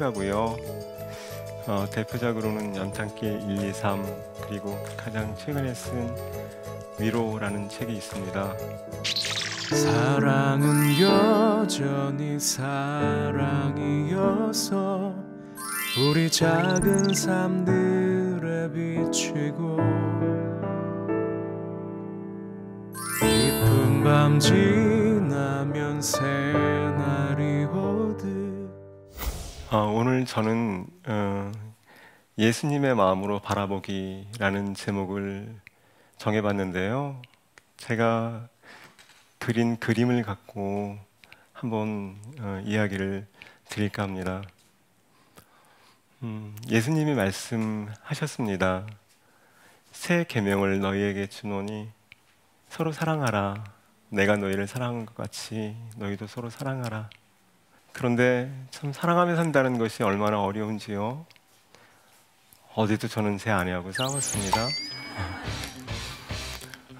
소설가고요. 어, 대표작으로는 연탄길 1, 2, 3 그리고 가장 최근에 쓴 위로라는 책이 있습니다. 사랑은 여전히 사랑이어서 우리 작은 삶들에 비치고 깊은 밤 지나면 새날이 오듯 어, 오늘 저는 어, 예수님의 마음으로 바라보기라는 제목을 정해봤는데요. 제가 그린 그림을 갖고 한번 어, 이야기를 드릴까 합니다. 음, 예수님이 말씀하셨습니다. 새 계명을 너희에게 주노니 서로 사랑하라. 내가 너희를 사랑한 것 같이 너희도 서로 사랑하라. 그런데 참 사랑하며 산다는 것이 얼마나 어려운지요. 어제도 저는 제 아내하고 싸웠습니다.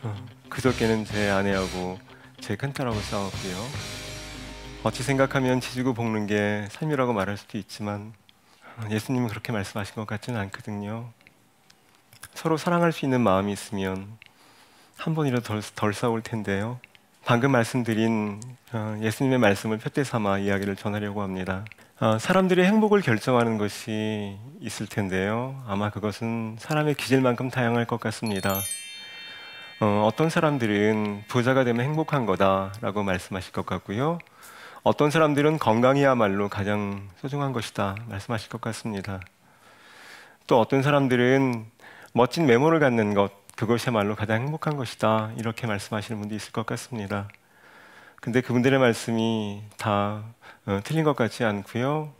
어, 그저께는 제 아내하고 제 큰딸하고 싸웠고요. 어찌 생각하면 지지고 볶는 게 삶이라고 말할 수도 있지만 어, 예수님은 그렇게 말씀하신 것 같지는 않거든요. 서로 사랑할 수 있는 마음이 있으면 한 번이라도 덜, 덜 싸울 텐데요. 방금 말씀드린 어, 예수님의 말씀을 표대 삼아 이야기를 전하려고 합니다. 어, 사람들이 행복을 결정하는 것이 있을 텐데요. 아마 그것은 사람의 기질만큼 다양할 것 같습니다. 어, 어떤 사람들은 부자가 되면 행복한 거다라고 말씀하실 것 같고요. 어떤 사람들은 건강이야말로 가장 소중한 것이다 말씀하실 것 같습니다. 또 어떤 사람들은 멋진 메모를 갖는 것 그것이야말로 가장 행복한 것이다 이렇게 말씀하시는 분도 있을 것 같습니다. 근데 그분들의 말씀이 다 어, 틀린 것 같지 않고요.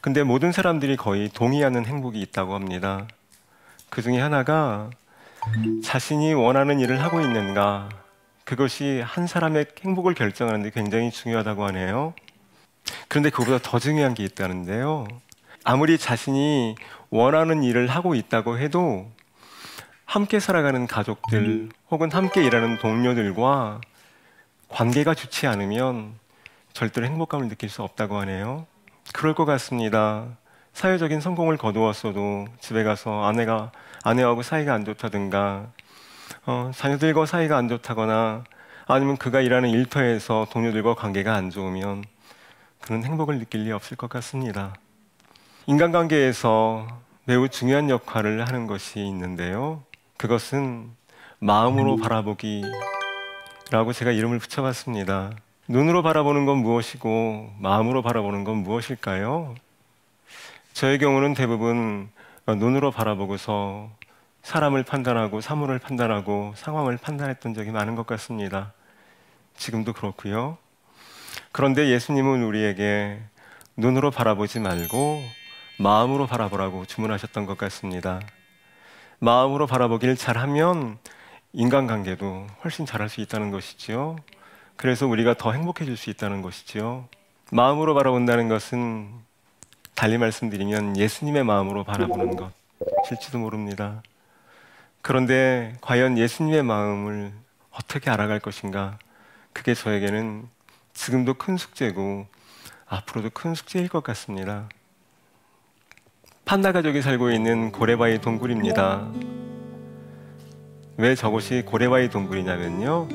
근데 모든 사람들이 거의 동의하는 행복이 있다고 합니다. 그 중에 하나가 자신이 원하는 일을 하고 있는가 그것이 한 사람의 행복을 결정하는데 굉장히 중요하다고 하네요. 그런데 그보다 더 중요한 게 있다는데요. 아무리 자신이 원하는 일을 하고 있다고 해도 함께 살아가는 가족들 혹은 함께 일하는 동료들과 관계가 좋지 않으면 절대로 행복감을 느낄 수 없다고 하네요. 그럴 것 같습니다. 사회적인 성공을 거두었어도 집에 가서 아내가 아내하고 사이가 안 좋다든가 어, 자녀들과 사이가 안 좋다거나 아니면 그가 일하는 일터에서 동료들과 관계가 안 좋으면 그는 행복을 느낄 리 없을 것 같습니다. 인간관계에서 매우 중요한 역할을 하는 것이 있는데요. 그것은 마음으로 바라보기라고 제가 이름을 붙여봤습니다. 눈으로 바라보는 건 무엇이고 마음으로 바라보는 건 무엇일까요? 저의 경우는 대부분 눈으로 바라보고서 사람을 판단하고 사물을 판단하고 상황을 판단했던 적이 많은 것 같습니다. 지금도 그렇고요. 그런데 예수님은 우리에게 눈으로 바라보지 말고 마음으로 바라보라고 주문하셨던 것 같습니다. 마음으로 바라보기를 잘하면 인간관계도 훨씬 잘할 수 있다는 것이지요. 그래서 우리가 더 행복해질 수 있다는 것이지요. 마음으로 바라본다는 것은 달리 말씀드리면 예수님의 마음으로 바라보는 것일지도 모릅니다. 그런데 과연 예수님의 마음을 어떻게 알아갈 것인가? 그게 저에게는 지금도 큰 숙제고 앞으로도 큰 숙제일 것 같습니다. 판다 가족이 살고 있는 고래바위 동굴입니다. 왜 저곳이 고래바위 동굴이냐면요.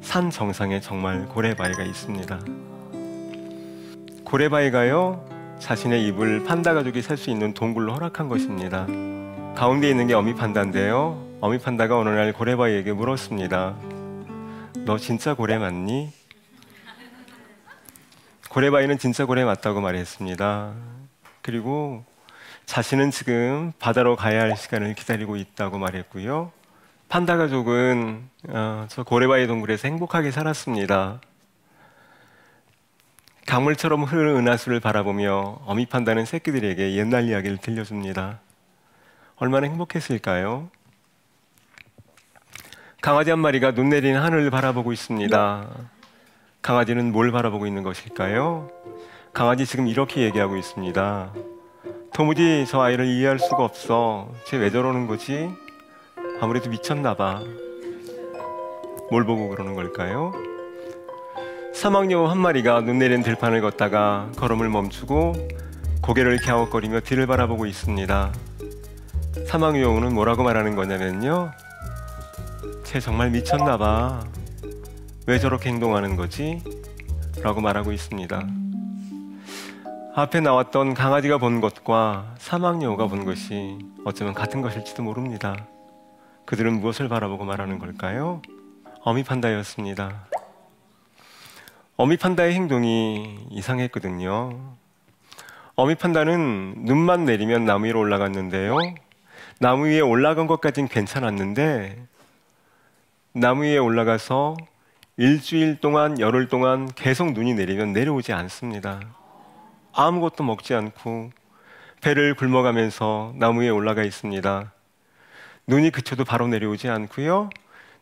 산 정상에 정말 고래바위가 있습니다. 고래바위가요, 자신의 입을 판다 가족이 살 수 있는 동굴로 허락한 것입니다. 가운데 있는 게 어미 판다인데요. 어미 판다가 어느 날 고래바위에게 물었습니다. 너 진짜 고래 맞니? 고래바위는 진짜 고래 맞다고 말했습니다. 그리고 자신은 지금 바다로 가야 할 시간을 기다리고 있다고 말했고요. 판다 가족은 어, 저 고래바위 동굴에서 행복하게 살았습니다. 강물처럼 흐르는 은하수를 바라보며 어미 판다는 새끼들에게 옛날 이야기를 들려줍니다. 얼마나 행복했을까요? 강아지 한 마리가 눈 내리는 하늘을 바라보고 있습니다. 강아지는 뭘 바라보고 있는 것일까요? 강아지 지금 이렇게 얘기하고 있습니다. 도무지 저 아이를 이해할 수가 없어. 쟤 왜 저러는 거지? 아무래도 미쳤나 봐. 뭘 보고 그러는 걸까요? 사막여우 한 마리가 눈 내린 들판을 걷다가 걸음을 멈추고 고개를 갸웃거리며 뒤를 바라보고 있습니다. 사막여우는 뭐라고 말하는 거냐면요. 쟤 정말 미쳤나 봐. 왜 저렇게 행동하는 거지? 라고 말하고 있습니다. 앞에 나왔던 강아지가 본 것과 사막여우가 본 것이 어쩌면 같은 것일지도 모릅니다. 그들은 무엇을 바라보고 말하는 걸까요? 어미 판다였습니다. 어미 판다의 행동이 이상했거든요. 어미 판다는 눈만 내리면 나무 위로 올라갔는데요. 나무 위에 올라간 것까진 괜찮았는데 나무 위에 올라가서 일주일 동안 열흘 동안 계속 눈이 내리면 내려오지 않습니다. 아무것도 먹지 않고 배를 굶어가면서 나무 위에 올라가 있습니다. 눈이 그쳐도 바로 내려오지 않고요.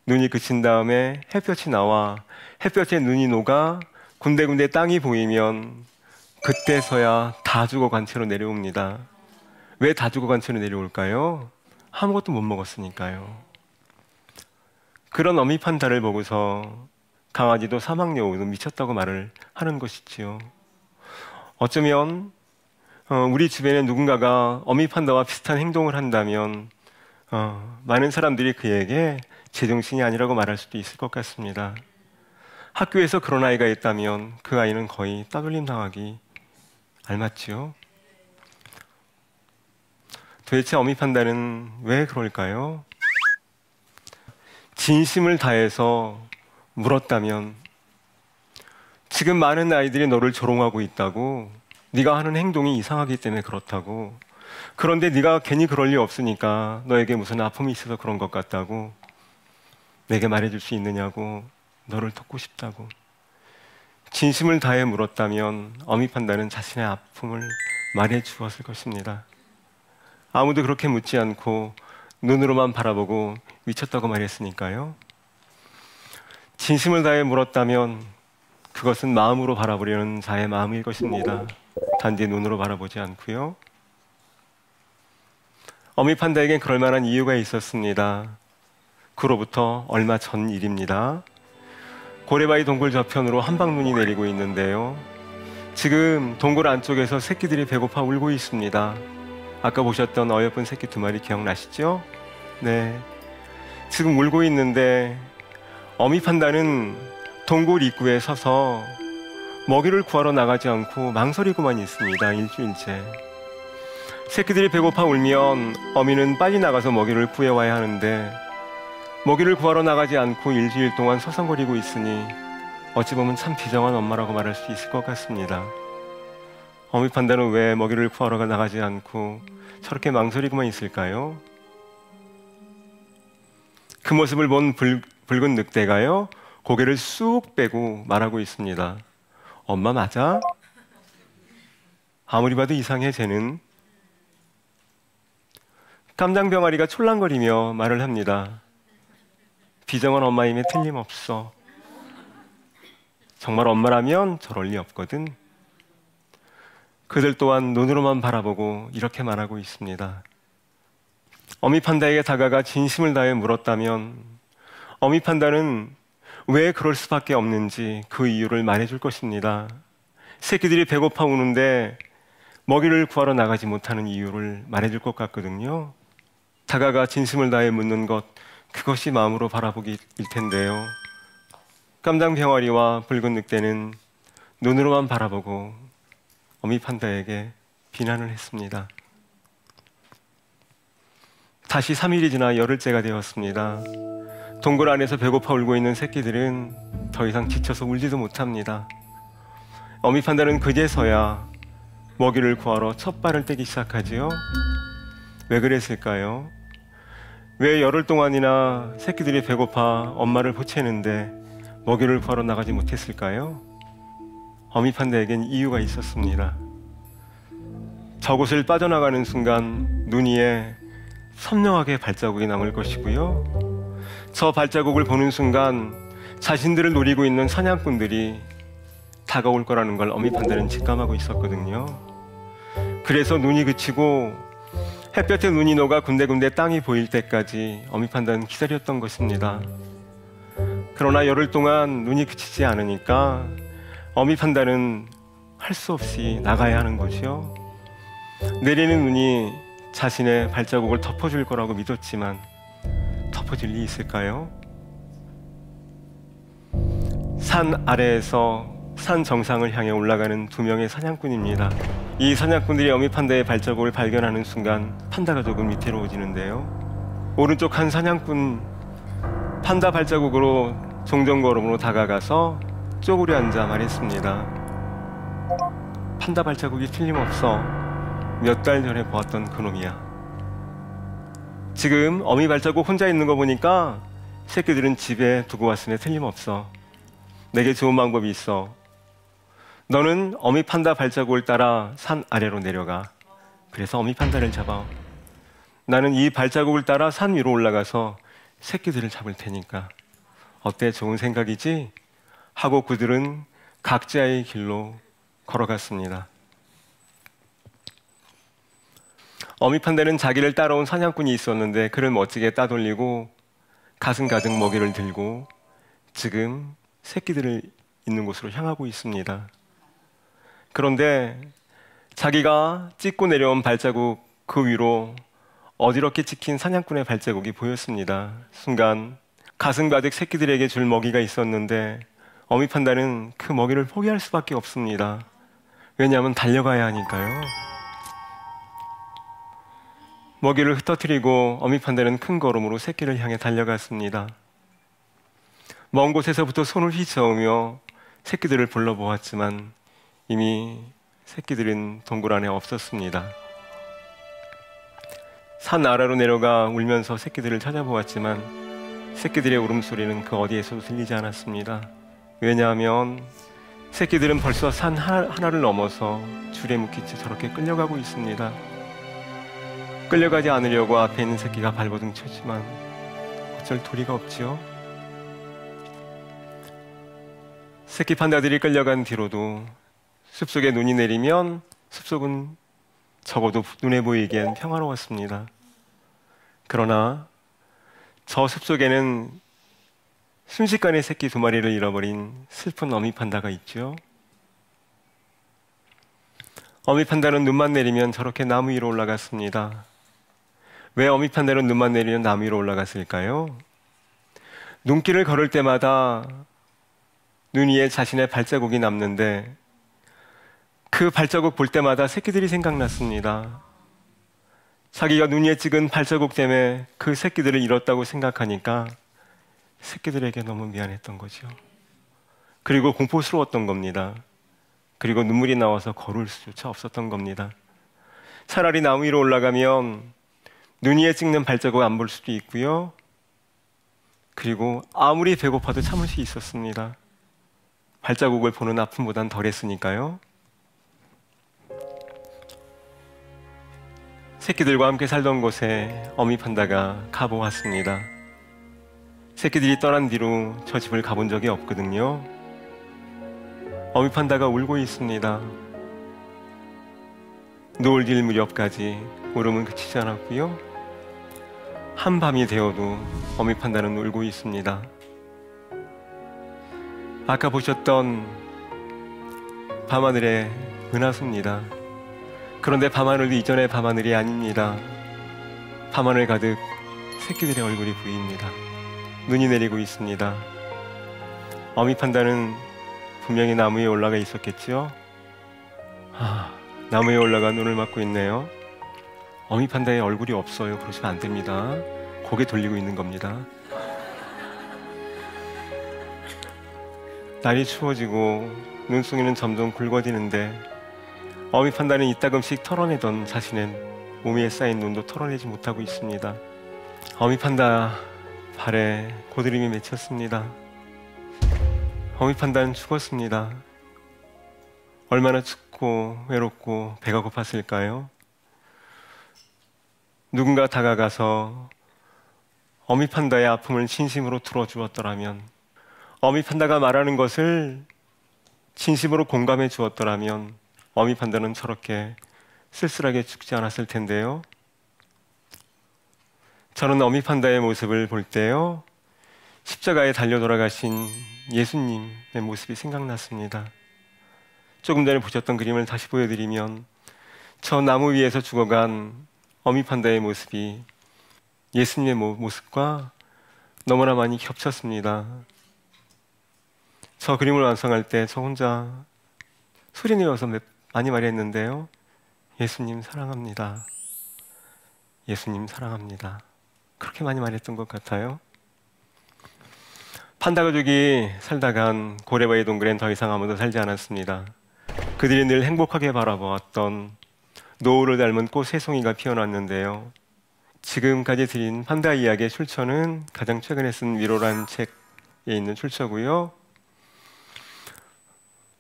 눈이 그친 다음에 햇볕이 나와 햇볕에 눈이 녹아 군데군데 땅이 보이면 그때서야 다 죽어간 채로 내려옵니다. 왜 다 죽어간 채로 내려올까요? 아무것도 못 먹었으니까요. 그런 어미판다를 보고서 강아지도 사막여우도 미쳤다고 말을 하는 것이지요. 어쩌면 어, 우리 주변에 누군가가 어미판다와 비슷한 행동을 한다면 어, 많은 사람들이 그에게 제정신이 아니라고 말할 수도 있을 것 같습니다. 학교에서 그런 아이가 있다면 그 아이는 거의 따돌림 당하기 알맞지요. 도대체 어미 판다는 왜 그럴까요? 진심을 다해서 물었다면 지금 많은 아이들이 너를 조롱하고 있다고 네가 하는 행동이 이상하기 때문에 그렇다고 그런데 네가 괜히 그럴 리 없으니까 너에게 무슨 아픔이 있어서 그런 것 같다고 내게 말해줄 수 있느냐고 너를 돕고 싶다고 진심을 다해 물었다면 어미판다는 자신의 아픔을 말해 주었을 것입니다. 아무도 그렇게 묻지 않고 눈으로만 바라보고 미쳤다고 말했으니까요. 진심을 다해 물었다면 그것은 마음으로 바라보려는 자의 마음일 것입니다. 단지 눈으로 바라보지 않고요. 어미 판다에겐 그럴 만한 이유가 있었습니다. 그로부터 얼마 전 일입니다. 고래바위 동굴 저편으로 한방눈이 내리고 있는데요. 지금 동굴 안쪽에서 새끼들이 배고파 울고 있습니다. 아까 보셨던 어여쁜 새끼 두 마리 기억나시죠? 네. 지금 울고 있는데 어미 판다는 동굴 입구에 서서 먹이를 구하러 나가지 않고 망설이고만 있습니다. 일주일째. 새끼들이 배고파 울면 어미는 빨리 나가서 먹이를 구해와야 하는데 먹이를 구하러 나가지 않고 일주일 동안 서성거리고 있으니 어찌 보면 참 비정한 엄마라고 말할 수 있을 것 같습니다. 어미 판다는 왜 먹이를 구하러 나가지 않고 저렇게 망설이고만 있을까요? 그 모습을 본 붉, 붉은 늑대가요 고개를 쑥 빼고 말하고 있습니다. 엄마 맞아? 아무리 봐도 이상해 쟤는 깜장 병아리가 촐랑거리며 말을 합니다. 비정한 엄마임에 틀림없어. 정말 엄마라면 저럴 리 없거든. 그들 또한 눈으로만 바라보고 이렇게 말하고 있습니다. 어미 판다에게 다가가 진심을 다해 물었다면 어미 판다는 왜 그럴 수밖에 없는지 그 이유를 말해줄 것입니다. 새끼들이 배고파 우는데 먹이를 구하러 나가지 못하는 이유를 말해줄 것 같거든요. 다가가 진심을 다해 묻는 것, 그것이 마음으로 바라보기일 텐데요. 깜장 병아리와 붉은 늑대는 눈으로만 바라보고 어미 판다에게 비난을 했습니다. 다시 3일이 지나 열흘째가 되었습니다. 동굴 안에서 배고파 울고 있는 새끼들은 더 이상 지쳐서 울지도 못합니다. 어미 판다는 그제서야 먹이를 구하러 첫 발을 떼기 시작하지요. 왜 그랬을까요? 왜 열흘 동안이나 새끼들이 배고파 엄마를 보채는데 먹이를 구하러 나가지 못했을까요? 어미 판다에겐 이유가 있었습니다. 저곳을 빠져나가는 순간 눈 위에 선명하게 발자국이 남을 것이고요. 저 발자국을 보는 순간 자신들을 노리고 있는 사냥꾼들이 다가올 거라는 걸 어미 판다는 직감하고 있었거든요. 그래서 눈이 그치고 햇볕에 눈이 녹아 군데군데 땅이 보일 때까지 어미 판다는 기다렸던 것입니다. 그러나 열흘 동안 눈이 그치지 않으니까 어미 판다는 할수 없이 나가야 하는 거죠. 내리는 눈이 자신의 발자국을 덮어줄 거라고 믿었지만 덮어질 리 있을까요? 산 아래에서 산 정상을 향해 올라가는 두 명의 사냥꾼입니다. 이 사냥꾼들이 어미 판다의 발자국을 발견하는 순간 판다가 조금 위태로워지는데요. 오른쪽 한 사냥꾼 판다 발자국으로 종전걸음으로 다가가서 쪼그려 앉아 말했습니다. 판다 발자국이 틀림없어 몇 달 전에 보았던 그놈이야. 지금 어미 발자국 혼자 있는 거 보니까 새끼들은 집에 두고 왔으니 틀림없어. 내게 좋은 방법이 있어. 너는 어미 판다 발자국을 따라 산 아래로 내려가. 그래서 어미 판다를 잡아. 나는 이 발자국을 따라 산 위로 올라가서 새끼들을 잡을 테니까. 어때? 좋은 생각이지? 하고 그들은 각자의 길로 걸어갔습니다. 어미 판다는 자기를 따라온 사냥꾼이 있었는데 그를 멋지게 따돌리고 가슴 가득 먹이를 들고 지금 새끼들을 있는 곳으로 향하고 있습니다. 그런데 자기가 찍고 내려온 발자국 그 위로 어지럽게 찍힌 사냥꾼의 발자국이 보였습니다. 순간 가슴 가득 새끼들에게 줄 먹이가 있었는데 어미 판다는 그 먹이를 포기할 수밖에 없습니다. 왜냐하면 달려가야 하니까요. 먹이를 흩어뜨리고 어미 판다는 큰 걸음으로 새끼를 향해 달려갔습니다. 먼 곳에서부터 손을 휘저으며 새끼들을 불러보았지만 이미 새끼들은 동굴 안에 없었습니다. 산 아래로 내려가 울면서 새끼들을 찾아보았지만 새끼들의 울음소리는 그 어디에서도 들리지 않았습니다. 왜냐하면 새끼들은 벌써 산 하나 를 넘어서 줄에 묶인 채 저렇게 끌려가고 있습니다. 끌려가지 않으려고 앞에 있는 새끼가 발버둥 쳤지만 어쩔 도리가 없지요. 새끼 판다들이 끌려간 뒤로도 숲속에 눈이 내리면 숲속은 적어도 눈에 보이기엔 평화로웠습니다. 그러나 저 숲속에는 순식간에 새끼 두 마리를 잃어버린 슬픈 어미 판다가 있죠. 어미 판다는 눈만 내리면 저렇게 나무 위로 올라갔습니다. 왜 어미 판다는 눈만 내리면 나무 위로 올라갔을까요? 눈길을 걸을 때마다 눈 위에 자신의 발자국이 남는데 그 발자국 볼 때마다 새끼들이 생각났습니다. 자기가 눈 위에 찍은 발자국 때문에 그 새끼들을 잃었다고 생각하니까 새끼들에게 너무 미안했던 거죠. 그리고 공포스러웠던 겁니다. 그리고 눈물이 나와서 걸을 수조차 없었던 겁니다. 차라리 나무 위로 올라가면 눈 위에 찍는 발자국 안 볼 수도 있고요. 그리고 아무리 배고파도 참을 수 있었습니다. 발자국을 보는 아픔보단 덜했으니까요. 새끼들과 함께 살던 곳에 어미 판다가 가보았습니다. 새끼들이 떠난 뒤로 저 집을 가본 적이 없거든요. 어미 판다가 울고 있습니다. 노을 질 무렵까지 울음은 그치지 않았고요. 한밤이 되어도 어미 판다는 울고 있습니다. 아까 보셨던 밤하늘의 은하수입니다. 그런데 밤하늘도 이전의 밤하늘이 아닙니다. 밤하늘 가득 새끼들의 얼굴이 보입니다. 눈이 내리고 있습니다. 어미 판다는 분명히 나무 에 올라가 있었겠지요? 아, 나무 에 올라가 눈을 맞고 있네요. 어미 판다의 얼굴이 없어요. 그러시면 안 됩니다. 고개 돌리고 있는 겁니다. 날이 추워지고 눈송이는 점점 굵어지는데 어미 판다는 이따금씩 털어내던 자신의 몸 위에 쌓인 눈도 털어내지 못하고 있습니다. 어미 판다 발에 고드름이 맺혔습니다. 어미 판다는 죽었습니다. 얼마나 춥고 외롭고 배가 고팠을까요? 누군가 다가가서 어미 판다의 아픔을 진심으로 들어주었더라면, 어미 판다가 말하는 것을 진심으로 공감해 주었더라면, 어미 판다는 저렇게 쓸쓸하게 죽지 않았을 텐데요. 저는 어미 판다의 모습을 볼 때요. 십자가에 달려 돌아가신 예수님의 모습이 생각났습니다. 조금 전에 보셨던 그림을 다시 보여드리면 저 나무 위에서 죽어간 어미 판다의 모습이 예수님의 모습과 너무나 많이 겹쳤습니다. 저 그림을 완성할 때 저 혼자 소리 내어서 많이 말했는데요. 예수님 사랑합니다. 예수님 사랑합니다. 그렇게 많이 말했던 것 같아요. 판다 가족이 살다 간 고레바의 동굴엔 더 이상 아무도 살지 않았습니다. 그들이 늘 행복하게 바라보았던 노을을 닮은 꽃 새송이가 피어났는데요. 지금까지 드린 판다 이야기의 출처는 가장 최근에 쓴 위로란 책에 있는 출처고요.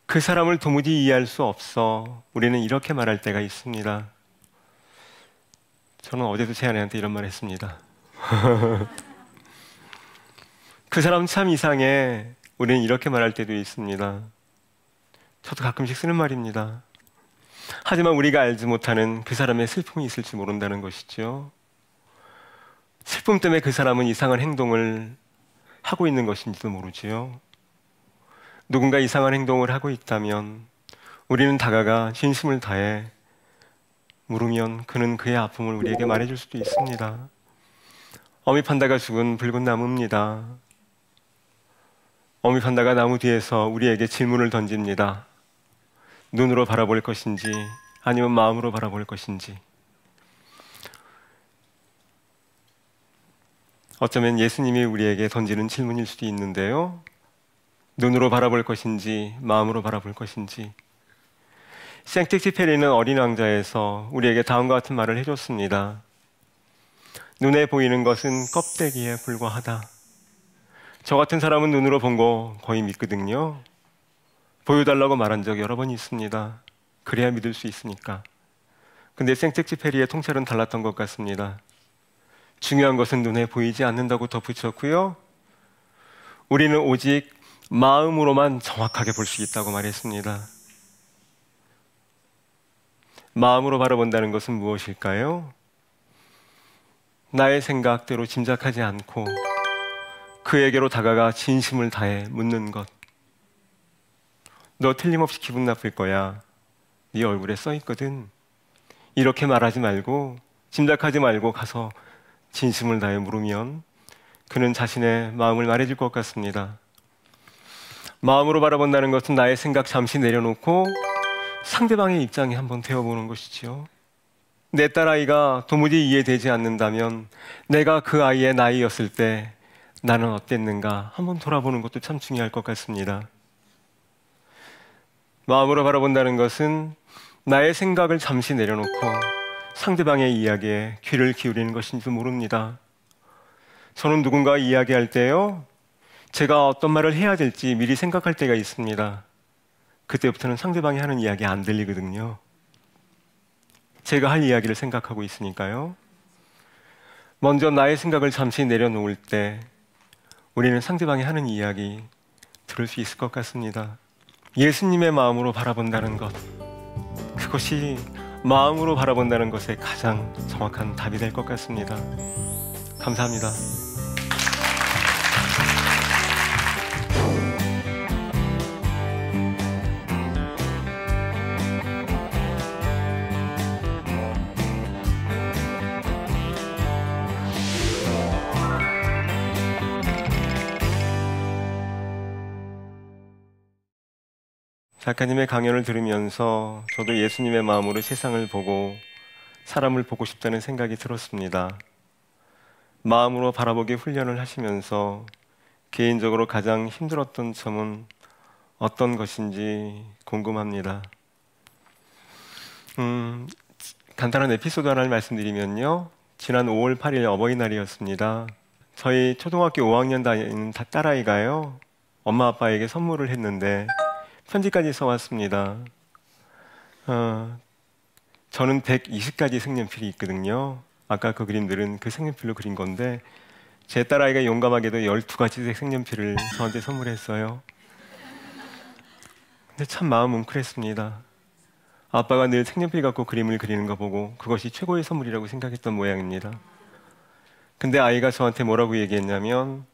그 사람을 도무지 이해할 수 없어 우리는 이렇게 말할 때가 있습니다. 저는 어제도 제 아내한테 이런 말 했습니다. 그 사람 참 이상해. 우리는 이렇게 말할 때도 있습니다. 저도 가끔씩 쓰는 말입니다. 하지만 우리가 알지 못하는 그 사람의 슬픔이 있을지 모른다는 것이죠. 슬픔 때문에 그 사람은 이상한 행동을 하고 있는 것인지도 모르지요. 누군가 이상한 행동을 하고 있다면 우리는 다가가 진심을 다해 물으면 그는 그의 아픔을 우리에게 말해줄 수도 있습니다. 어미 판다가 죽은 붉은 나무입니다. 어미 판다가 나무 뒤에서 우리에게 질문을 던집니다. 눈으로 바라볼 것인지 아니면 마음으로 바라볼 것인지. 어쩌면 예수님이 우리에게 던지는 질문일 수도 있는데요. 눈으로 바라볼 것인지 마음으로 바라볼 것인지 생텍지페리는 어린 왕자에서 우리에게 다음과 같은 말을 해줬습니다. 눈에 보이는 것은 껍데기에 불과하다. 저 같은 사람은 눈으로 본 거 거의 믿거든요. 보여달라고 말한 적 여러 번 있습니다. 그래야 믿을 수 있으니까. 근데 생텍지페리의 통찰은 달랐던 것 같습니다. 중요한 것은 눈에 보이지 않는다고 덧붙였고요. 우리는 오직 마음으로만 정확하게 볼 수 있다고 말했습니다. 마음으로 바라본다는 것은 무엇일까요? 나의 생각대로 짐작하지 않고 그에게로 다가가 진심을 다해 묻는 것. 너 틀림없이 기분 나쁠 거야. 네 얼굴에 써 있거든. 이렇게 말하지 말고 짐작하지 말고 가서 진심을 다해 물으면 그는 자신의 마음을 말해줄 것 같습니다. 마음으로 바라본다는 것은 나의 생각 잠시 내려놓고 상대방의 입장에 한번 되어보는 것이지요. 내 딸아이가 도무지 이해되지 않는다면 내가 그 아이의 나이였을 때 나는 어땠는가 한번 돌아보는 것도 참 중요할 것 같습니다. 마음으로 바라본다는 것은 나의 생각을 잠시 내려놓고 상대방의 이야기에 귀를 기울이는 것인지 모릅니다. 저는 누군가 이야기할 때요, 제가 어떤 말을 해야 될지 미리 생각할 때가 있습니다. 그때부터는 상대방이 하는 이야기 안 들리거든요. 제가 할 이야기를 생각하고 있으니까요. 먼저 나의 생각을 잠시 내려놓을 때 우리는 상대방이 하는 이야기 들을 수 있을 것 같습니다. 예수님의 마음으로 바라본다는 것. 그것이 마음으로 바라본다는 것에 가장 정확한 답이 될 것 같습니다. 감사합니다. 작가님의 강연을 들으면서 저도 예수님의 마음으로 세상을 보고 사람을 보고 싶다는 생각이 들었습니다. 마음으로 바라보기 훈련을 하시면서 개인적으로 가장 힘들었던 점은 어떤 것인지 궁금합니다. 음, 간단한 에피소드 하나를 말씀드리면요. 지난 5월 8일 어버이날이었습니다. 저희 초등학교 5학년 다니는 딸아이가요. 엄마 아빠에게 선물을 했는데 편지까지 써왔습니다. 어, 저는 120가지 색연필이 있거든요. 아까 그 그림들은 그 색연필로 그린 건데 제 딸아이가 용감하게도 12가지 색연필을 저한테 선물했어요. 근데 참 마음 뭉클했습니다. 아빠가 늘 색연필 갖고 그림을 그리는 거 보고 그것이 최고의 선물이라고 생각했던 모양입니다. 근데 아이가 저한테 뭐라고 얘기했냐면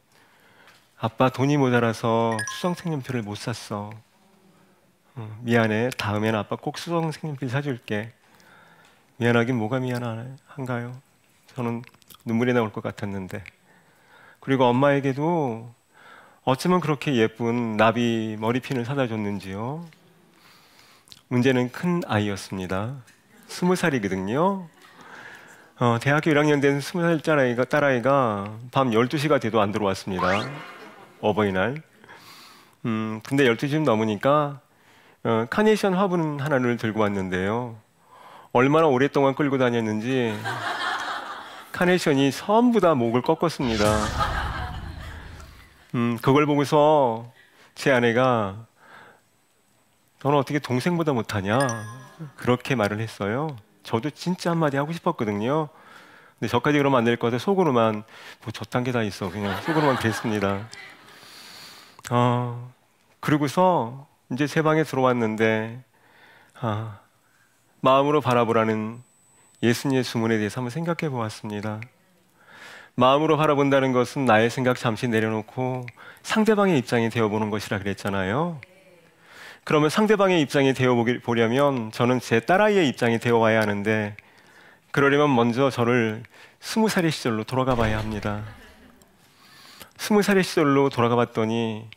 아빠 돈이 모자라서 수성 색연필을 못 샀어. 어, 미안해. 다음에는 아빠 꼭 수성 색연필 사줄게. 미안하긴 뭐가 미안한가요? 저는 눈물이 나올 것 같았는데. 그리고 엄마에게도 어쩌면 그렇게 예쁜 나비 머리핀을 사다 줬는지요. 문제는 큰 아이였습니다. 스무 살이거든요. 어, 대학교 1학년 된 스무 살 딸아이가, 딸아이가 밤 12시가 돼도 안 들어왔습니다. 어버이날. 음, 근데 12시쯤 넘으니까 어, 카네이션 화분 하나를 들고 왔는데요. 얼마나 오랫동안 끌고 다녔는지 카네이션이 전부 다 목을 꺾었습니다. 음, 그걸 보고서 제 아내가 너는 어떻게 동생보다 못하냐? 그렇게 말을 했어요. 저도 진짜 한마디 하고 싶었거든요. 근데 저까지 그러면 안 될 것 같아 속으로만 뭐 저딴 게 다 있어 그냥 속으로만 그랬습니다. 어, 그러고서 이제 제 방에 들어왔는데 아, 마음으로 바라보라는 예수님의 주문에 대해서 한번 생각해 보았습니다. 마음으로 바라본다는 것은 나의 생각 잠시 내려놓고 상대방의 입장이 되어보는 것이라 그랬잖아요. 그러면 상대방의 입장이 되어보려면 저는 제 딸아이의 입장이 되어와야 하는데 그러려면 먼저 저를 스무 살의 시절로 돌아가 봐야 합니다. 스무 살의 시절로 돌아가 봤더니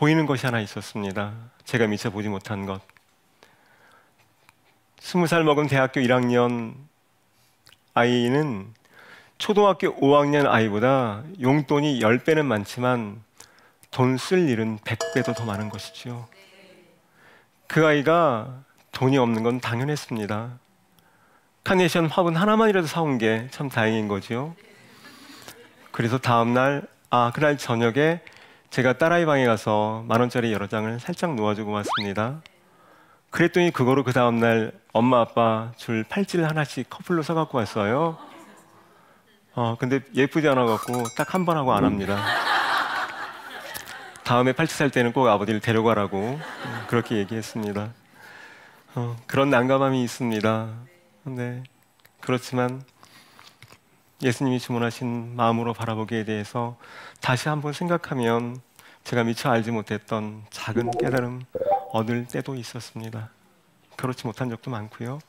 보이는 것이 하나 있었습니다. 제가 미처 보지 못한 것. 스무 살 먹은 대학교 1학년 아이는 초등학교 5학년 아이보다 용돈이 10배는 많지만 돈 쓸 일은 100배도 더 많은 것이죠. 그 아이가 돈이 없는 건 당연했습니다. 카네이션 화분 하나만이라도 사온 게 참 다행인 거죠. 그래서 다음날, 아, 그날 저녁에 제가 딸아이 방에 가서 만 원짜리 여러 장을 살짝 놓아주고 왔습니다. 그랬더니 그거로 그 다음날 엄마 아빠 줄 팔찌를 하나씩 커플로 써갖고 왔어요. 어, 근데 예쁘지 않아갖고 딱 한 번 하고 안 합니다. 다음에 팔찌 살 때는 꼭 아버지를 데려가라고 그렇게 얘기했습니다. 어, 그런 난감함이 있습니다. 네. 그렇지만 예수님이 주문하신 마음으로 바라보기에 대해서 다시 한번 생각하면 제가 미처 알지 못했던 작은 깨달음 얻을 때도 있었습니다. 그렇지 못한 적도 많고요.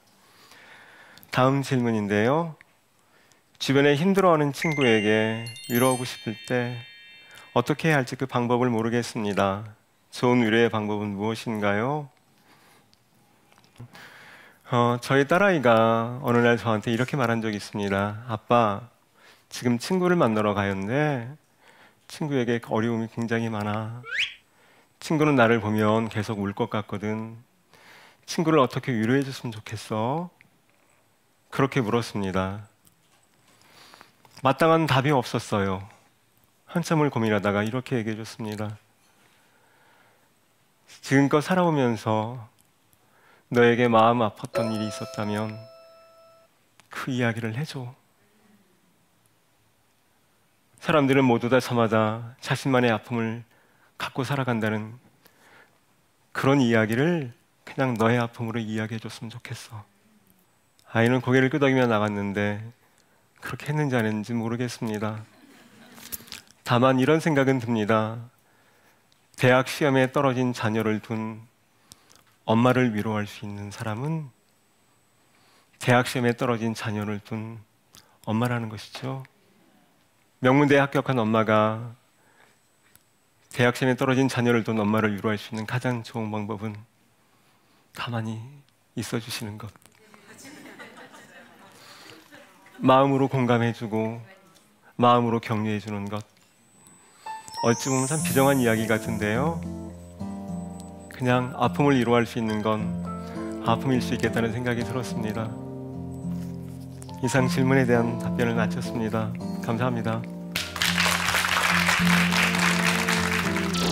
다음 질문인데요. 주변에 힘들어하는 친구에게 위로하고 싶을 때 어떻게 해야 할지 그 방법을 모르겠습니다. 좋은 위로의 방법은 무엇인가요? 어, 저희 딸아이가 어느 날 저한테 이렇게 말한 적이 있습니다. 아빠, 지금 친구를 만나러 가는데 친구에게 어려움이 굉장히 많아. 친구는 나를 보면 계속 울 것 같거든. 친구를 어떻게 위로해 줬으면 좋겠어? 그렇게 물었습니다. 마땅한 답이 없었어요. 한참을 고민하다가 이렇게 얘기해 줬습니다. 지금껏 살아오면서 너에게 마음 아팠던 일이 있었다면 그 이야기를 해줘. 사람들은 모두 다 저마다 자신만의 아픔을 갖고 살아간다는 그런 이야기를 그냥 너의 아픔으로 이야기해 줬으면 좋겠어. 아이는 고개를 끄덕이며 나갔는데 그렇게 했는지 안 했는지 모르겠습니다. 다만 이런 생각은 듭니다. 대학 시험에 떨어진 자녀를 둔 엄마를 위로할 수 있는 사람은 대학 시험에 떨어진 자녀를 둔 엄마라는 것이죠. 명문대에 합격한 엄마가 대학 시험에 떨어진 자녀를 둔 엄마를 위로할 수 있는 가장 좋은 방법은 가만히 있어 주시는 것. 마음으로 공감해 주고 마음으로 격려해 주는 것. 어찌 보면 참 비정한 이야기 같은데요. 그냥 아픔을 위로할 수 있는 건 아픔일 수 있겠다는 생각이 들었습니다. 이상 질문에 대한 답변을 마쳤습니다. 감사합니다.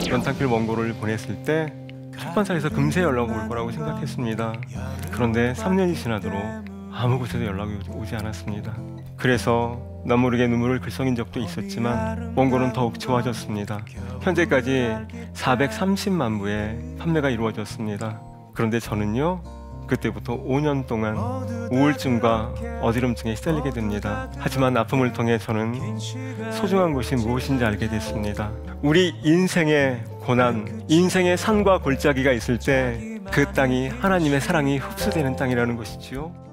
연탄필 원고를 보냈을 때 출판사에서 금세 연락 올 거라고 생각했습니다. 그런데 3년이 지나도록 아무 곳에서 연락이 오지 않았습니다. 그래서 나 모르게 눈물을 글썽인 적도 있었지만 원고는 더욱 좋아졌습니다. 현재까지 430만 부의 판매가 이루어졌습니다. 그런데 저는요 그때부터 5년 동안 우울증과 어지럼증에 시달리게 됩니다. 하지만 아픔을 통해 저는 소중한 것이 무엇인지 알게 됐습니다. 우리 인생의 고난, 인생의 산과 골짜기가 있을 때 그 땅이 하나님의 사랑이 흡수되는 땅이라는 것이지요.